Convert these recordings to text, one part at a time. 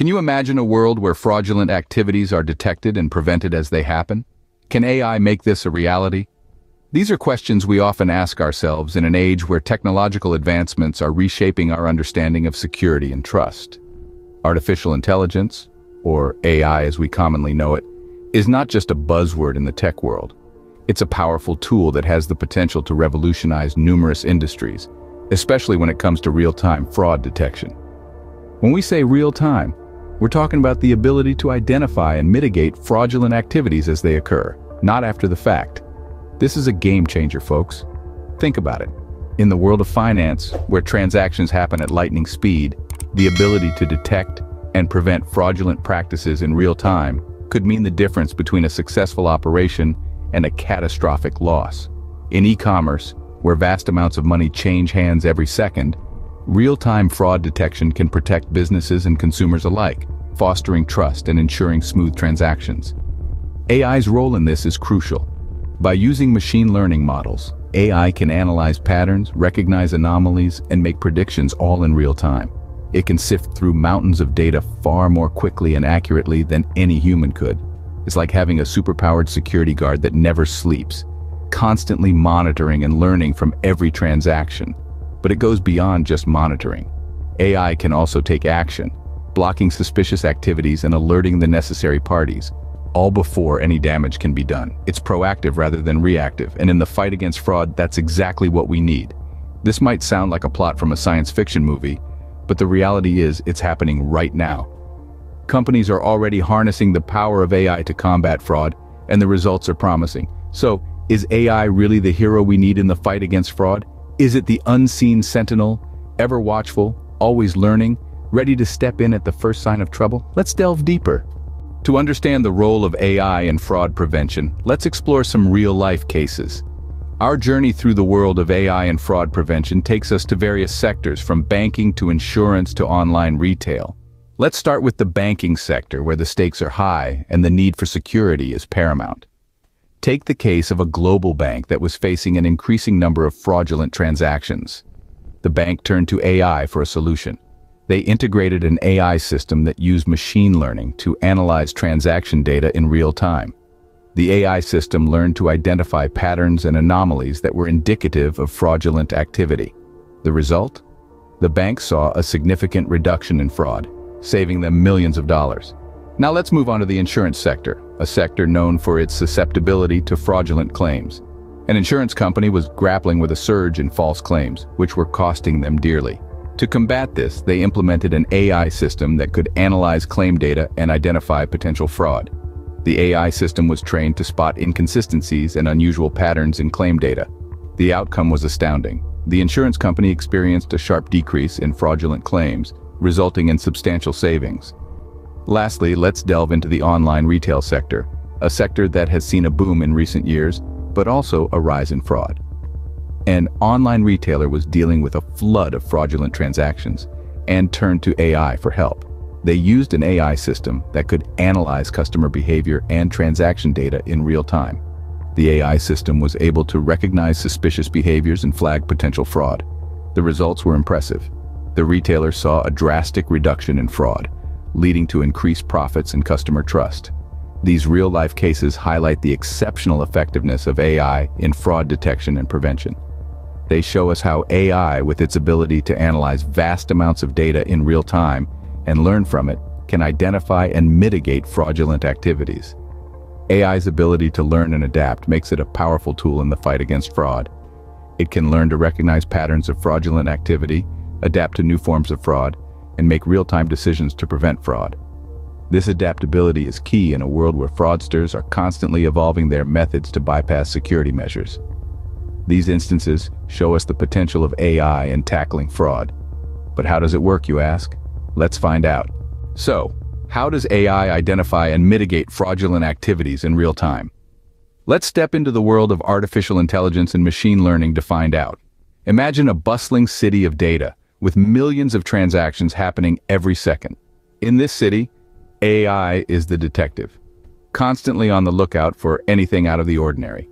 Can you imagine a world where fraudulent activities are detected and prevented as they happen? Can AI make this a reality? These are questions we often ask ourselves in an age where technological advancements are reshaping our understanding of security and trust. Artificial intelligence, or AI as we commonly know it, is not just a buzzword in the tech world. It's a powerful tool that has the potential to revolutionize numerous industries, especially when it comes to real-time fraud detection. When we say real-time, we're talking about the ability to identify and mitigate fraudulent activities as they occur, not after the fact. This is a game changer, folks. Think about it. In the world of finance, where transactions happen at lightning speed, the ability to detect and prevent fraudulent practices in real time could mean the difference between a successful operation and a catastrophic loss. In e-commerce, where vast amounts of money change hands every second, real-time fraud detection can protect businesses and consumers alike, fostering trust and ensuring smooth transactions. AI's role in this is crucial. By using machine learning models, AI can analyze patterns, recognize anomalies, and make predictions all in real time. It can sift through mountains of data far more quickly and accurately than any human could. It's like having a superpowered security guard that never sleeps, constantly monitoring and learning from every transaction. But it goes beyond just monitoring. AI can also take action, blocking suspicious activities and alerting the necessary parties, all before any damage can be done. It's proactive rather than reactive, and in the fight against fraud, that's exactly what we need. This might sound like a plot from a science fiction movie, but the reality is it's happening right now. Companies are already harnessing the power of AI to combat fraud, and the results are promising. So, is AI really the hero we need in the fight against fraud? Is it the unseen sentinel, ever watchful, always learning, ready to step in at the first sign of trouble? Let's delve deeper. To understand the role of AI in fraud prevention, let's explore some real-life cases. Our journey through the world of AI and fraud prevention takes us to various sectors from banking to insurance to online retail. Let's start with the banking sector where the stakes are high and the need for security is paramount. Take the case of a global bank that was facing an increasing number of fraudulent transactions. The bank turned to AI for a solution. They integrated an AI system that used machine learning to analyze transaction data in real time. The AI system learned to identify patterns and anomalies that were indicative of fraudulent activity. The result? The bank saw a significant reduction in fraud, saving them millions of dollars. Now let's move on to the insurance sector, a sector known for its susceptibility to fraudulent claims. An insurance company was grappling with a surge in false claims, which were costing them dearly. To combat this, they implemented an AI system that could analyze claim data and identify potential fraud. The AI system was trained to spot inconsistencies and unusual patterns in claim data. The outcome was astounding. The insurance company experienced a sharp decrease in fraudulent claims, resulting in substantial savings. Lastly, let's delve into the online retail sector, a sector that has seen a boom in recent years, but also a rise in fraud. An online retailer was dealing with a flood of fraudulent transactions and turned to AI for help. They used an AI system that could analyze customer behavior and transaction data in real time. The AI system was able to recognize suspicious behaviors and flag potential fraud. The results were impressive. The retailer saw a drastic reduction in fraud, leading to increased profits and customer trust. These real-life cases highlight the exceptional effectiveness of AI in fraud detection and prevention. They show us how AI, with its ability to analyze vast amounts of data in real time and learn from it, can identify and mitigate fraudulent activities. AI's ability to learn and adapt makes it a powerful tool in the fight against fraud. It can learn to recognize patterns of fraudulent activity, adapt to new forms of fraud, and make real-time decisions to prevent fraud. This adaptability is key in a world where fraudsters are constantly evolving their methods to bypass security measures. These instances show us the potential of AI in tackling fraud. But how does it work, you ask? Let's find out. So, how does AI identify and mitigate fraudulent activities in real time? Let's step into the world of artificial intelligence and machine learning to find out. Imagine a bustling city of data, with millions of transactions happening every second. In this city, AI is the detective, constantly on the lookout for anything out of the ordinary.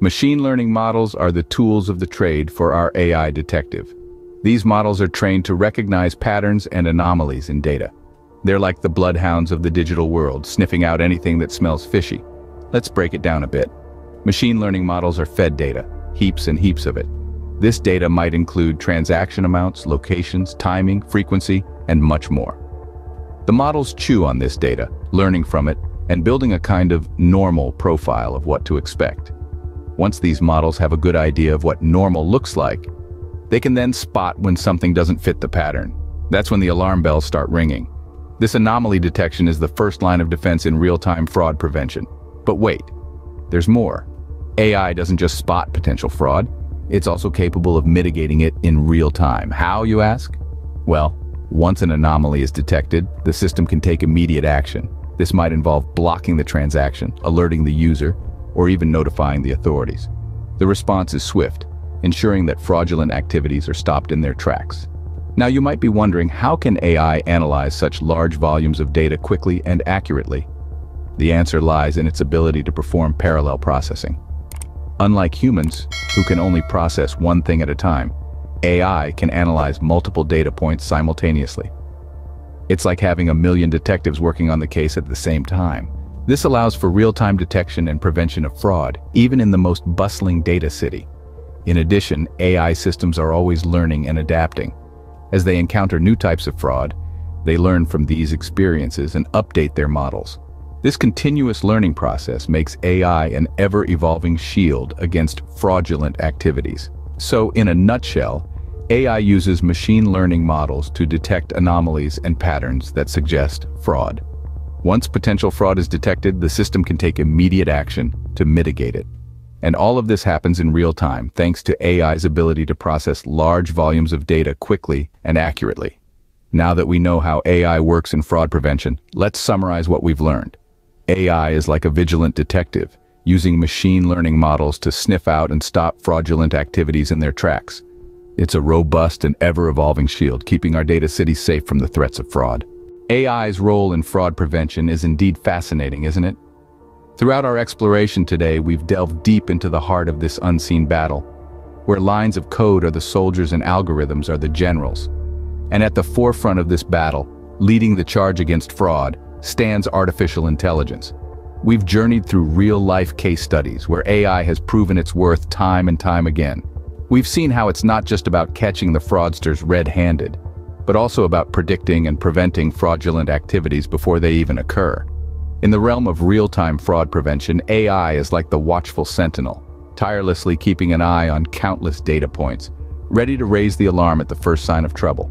Machine learning models are the tools of the trade for our AI detective. These models are trained to recognize patterns and anomalies in data. They're like the bloodhounds of the digital world, sniffing out anything that smells fishy. Let's break it down a bit. Machine learning models are fed data, heaps and heaps of it. This data might include transaction amounts, locations, timing, frequency, and much more. The models chew on this data, learning from it, and building a kind of normal profile of what to expect. Once these models have a good idea of what normal looks like, they can then spot when something doesn't fit the pattern. That's when the alarm bells start ringing. This anomaly detection is the first line of defense in real-time fraud prevention. But wait, there's more. AI doesn't just spot potential fraud, it's also capable of mitigating it in real time. How, you ask? Well, once an anomaly is detected, the system can take immediate action. This might involve blocking the transaction, alerting the user, or even notifying the authorities. The response is swift, ensuring that fraudulent activities are stopped in their tracks. Now you might be wondering how can AI analyze such large volumes of data quickly and accurately? The answer lies in its ability to perform parallel processing. Unlike humans, who can only process one thing at a time, AI can analyze multiple data points simultaneously. It's like having a million detectives working on the case at the same time. This allows for real-time detection and prevention of fraud, even in the most bustling data city. In addition, AI systems are always learning and adapting. As they encounter new types of fraud, they learn from these experiences and update their models. This continuous learning process makes AI an ever-evolving shield against fraudulent activities. So, in a nutshell, AI uses machine learning models to detect anomalies and patterns that suggest fraud. Once potential fraud is detected, the system can take immediate action to mitigate it. And all of this happens in real time thanks to AI's ability to process large volumes of data quickly and accurately. Now that we know how AI works in fraud prevention, let's summarize what we've learned. AI is like a vigilant detective, using machine learning models to sniff out and stop fraudulent activities in their tracks. It's a robust and ever-evolving shield, keeping our data cities safe from the threats of fraud. AI's role in fraud prevention is indeed fascinating, isn't it? Throughout our exploration today, we've delved deep into the heart of this unseen battle, where lines of code are the soldiers and algorithms are the generals. And at the forefront of this battle, leading the charge against fraud, stands artificial intelligence. We've journeyed through real-life case studies where AI has proven its worth time and time again. We've seen how it's not just about catching the fraudsters red-handed, but also about predicting and preventing fraudulent activities before they even occur. In the realm of real-time fraud prevention, AI is like the watchful sentinel, tirelessly keeping an eye on countless data points, ready to raise the alarm at the first sign of trouble.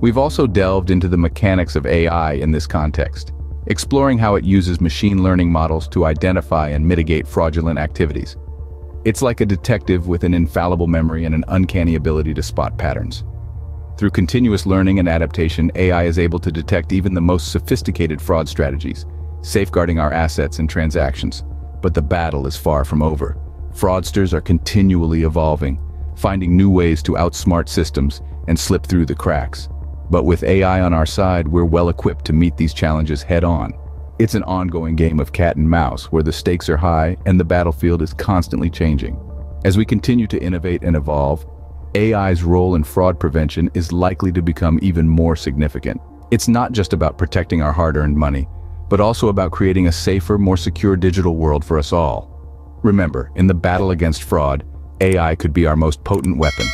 We've also delved into the mechanics of AI in this context, exploring how it uses machine learning models to identify and mitigate fraudulent activities. It's like a detective with an infallible memory and an uncanny ability to spot patterns. Through continuous learning and adaptation, AI is able to detect even the most sophisticated fraud strategies, safeguarding our assets and transactions. But the battle is far from over. Fraudsters are continually evolving, finding new ways to outsmart systems and slip through the cracks. But with AI on our side, we're well equipped to meet these challenges head-on. It's an ongoing game of cat and mouse where the stakes are high and the battlefield is constantly changing. As we continue to innovate and evolve, AI's role in fraud prevention is likely to become even more significant. It's not just about protecting our hard-earned money, but also about creating a safer, more secure digital world for us all. Remember, in the battle against fraud, AI could be our most potent weapon,